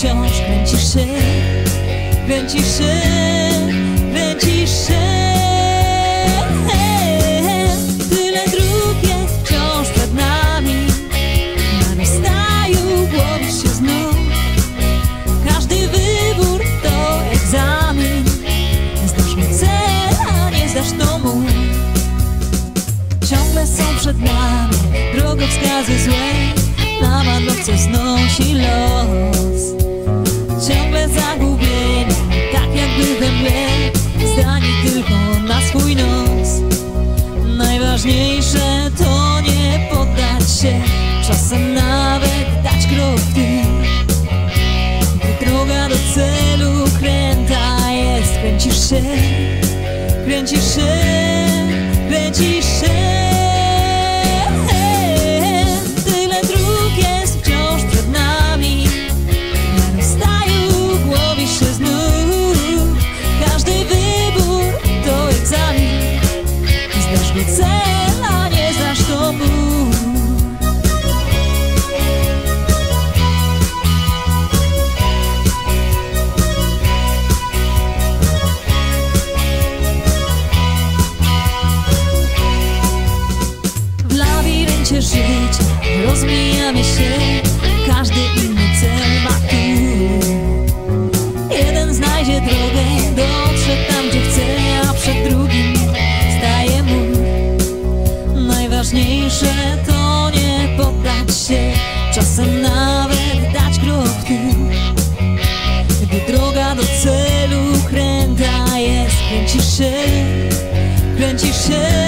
się, kręcisz się Tyle dróg jest wciąż przed nami Na rozstaju głowisz się znów. Każdy wybór to egzamin. Zdasz mi cel, a nie zdasz domu. Ciągle są przed nami drogowskazy złe. Na manowce znosi los Ciągle zagubieni, tak jakby we mgle Zdani tylko na swój nos. Najważniejsze to nie poddać się Czasem nawet dać krok w tył Gdy droga do celu kręta jest Kręcisz się, kręcisz się, kręcisz się Każdy inny cel ma tu. Jeden znajdzie drogę, dotrze tam gdzie chce A przed drugim staje mu Najważniejsze to nie poddać się Czasem nawet dać krok w tył Gdy droga do celu kręta jest kręcisz się, kręcisz się